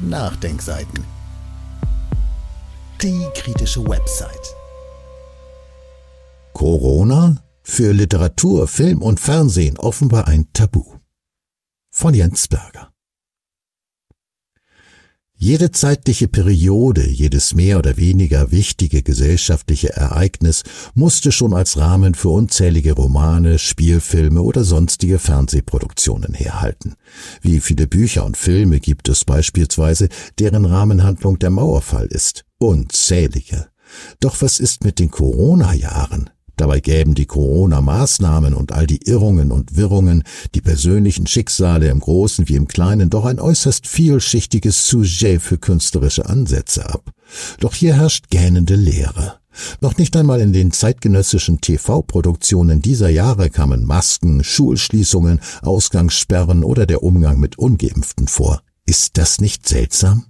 Nachdenkseiten. Die kritische Website. Corona? Für Literatur, Film und Fernsehen offenbar ein Tabu. Von Jens Berger. Jede zeitliche Periode, jedes mehr oder weniger wichtige gesellschaftliche Ereignis musste schon als Rahmen für unzählige Romane, Spielfilme oder sonstige Fernsehproduktionen herhalten. Wie viele Bücher und Filme gibt es beispielsweise, deren Rahmenhandlung der Mauerfall ist? Unzählige. Doch was ist mit den Corona-Jahren? Dabei gäben die Corona-Maßnahmen und all die Irrungen und Wirrungen, die persönlichen Schicksale im Großen wie im Kleinen doch ein äußerst vielschichtiges Sujet für künstlerische Ansätze ab. Doch hier herrscht gähnende Leere. Noch nicht einmal in den zeitgenössischen TV-Produktionen dieser Jahre kamen Masken, Schulschließungen, Ausgangssperren oder der Umgang mit Ungeimpften vor. Ist das nicht seltsam?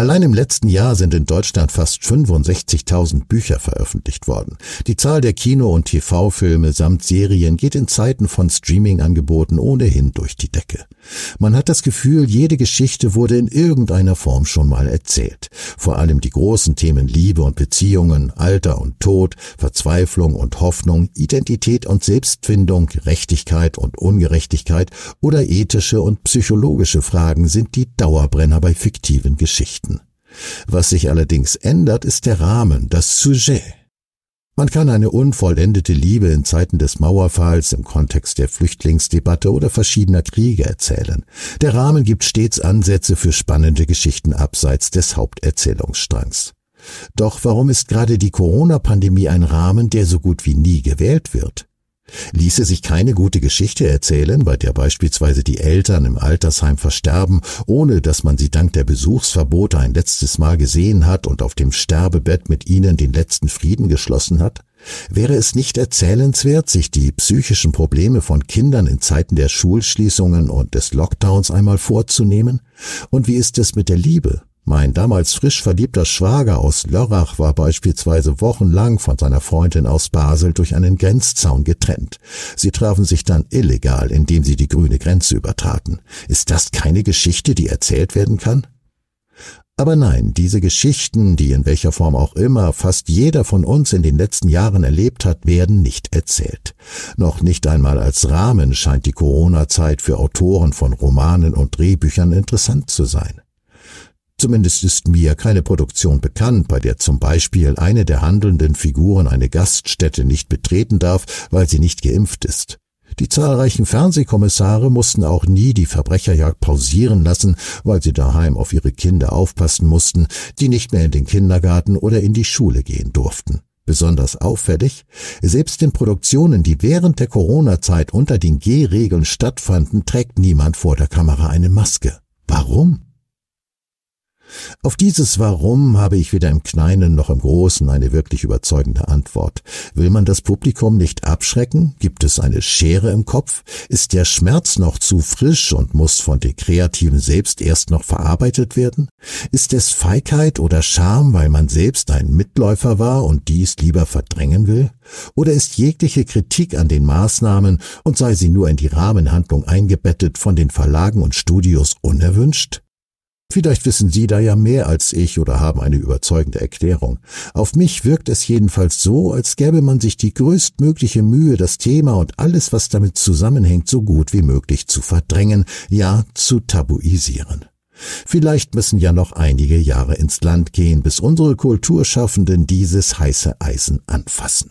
Allein im letzten Jahr sind in Deutschland fast 65.000 Bücher veröffentlicht worden. Die Zahl der Kino- und TV-Filme samt Serien geht in Zeiten von Streaming-Angeboten ohnehin durch die Decke. Man hat das Gefühl, jede Geschichte wurde in irgendeiner Form schon mal erzählt. Vor allem die großen Themen Liebe und Beziehungen, Alter und Tod, Verzweiflung und Hoffnung, Identität und Selbstfindung, Gerechtigkeit und Ungerechtigkeit oder ethische und psychologische Fragen sind die Dauerbrenner bei fiktiven Geschichten. Was sich allerdings ändert, ist der Rahmen, das Sujet. Man kann eine unvollendete Liebe in Zeiten des Mauerfalls im Kontext der Flüchtlingsdebatte oder verschiedener Kriege erzählen. Der Rahmen gibt stets Ansätze für spannende Geschichten abseits des Haupterzählungsstrangs. Doch warum ist gerade die Corona-Pandemie ein Rahmen, der so gut wie nie gewählt wird? Ließe sich keine gute Geschichte erzählen, bei der beispielsweise die Eltern im Altersheim versterben, ohne dass man sie dank der Besuchsverbote ein letztes Mal gesehen hat und auf dem Sterbebett mit ihnen den letzten Frieden geschlossen hat? Wäre es nicht erzählenswert, sich die psychischen Probleme von Kindern in Zeiten der Schulschließungen und des Lockdowns einmal vorzunehmen? Und wie ist es mit der Liebe? Mein damals frisch verliebter Schwager aus Lörrach war beispielsweise wochenlang von seiner Freundin aus Basel durch einen Grenzzaun getrennt. Sie trafen sich dann illegal, indem sie die grüne Grenze übertraten. Ist das keine Geschichte, die erzählt werden kann? Aber nein, diese Geschichten, die in welcher Form auch immer fast jeder von uns in den letzten Jahren erlebt hat, werden nicht erzählt. Noch nicht einmal als Rahmen scheint die Corona-Zeit für Autoren von Romanen und Drehbüchern interessant zu sein. Zumindest ist mir keine Produktion bekannt, bei der zum Beispiel eine der handelnden Figuren eine Gaststätte nicht betreten darf, weil sie nicht geimpft ist. Die zahlreichen Fernsehkommissare mussten auch nie die Verbrecherjagd pausieren lassen, weil sie daheim auf ihre Kinder aufpassen mussten, die nicht mehr in den Kindergarten oder in die Schule gehen durften. Besonders auffällig, selbst in Produktionen, die während der Corona-Zeit unter den G-Regeln stattfanden, trägt niemand vor der Kamera eine Maske. Warum? Auf dieses Warum habe ich weder im Kleinen noch im Großen eine wirklich überzeugende Antwort. Will man das Publikum nicht abschrecken? Gibt es eine Schere im Kopf? Ist der Schmerz noch zu frisch und muss von den Kreativen selbst erst noch verarbeitet werden? Ist es Feigheit oder Scham, weil man selbst ein Mitläufer war und dies lieber verdrängen will? Oder ist jegliche Kritik an den Maßnahmen und sei sie nur in die Rahmenhandlung eingebettet von den Verlagen und Studios unerwünscht? Vielleicht wissen Sie da ja mehr als ich oder haben eine überzeugende Erklärung. Auf mich wirkt es jedenfalls so, als gäbe man sich die größtmögliche Mühe, das Thema und alles, was damit zusammenhängt, so gut wie möglich zu verdrängen, ja zu tabuisieren. Vielleicht müssen ja noch einige Jahre ins Land gehen, bis unsere Kulturschaffenden dieses heiße Eisen anfassen.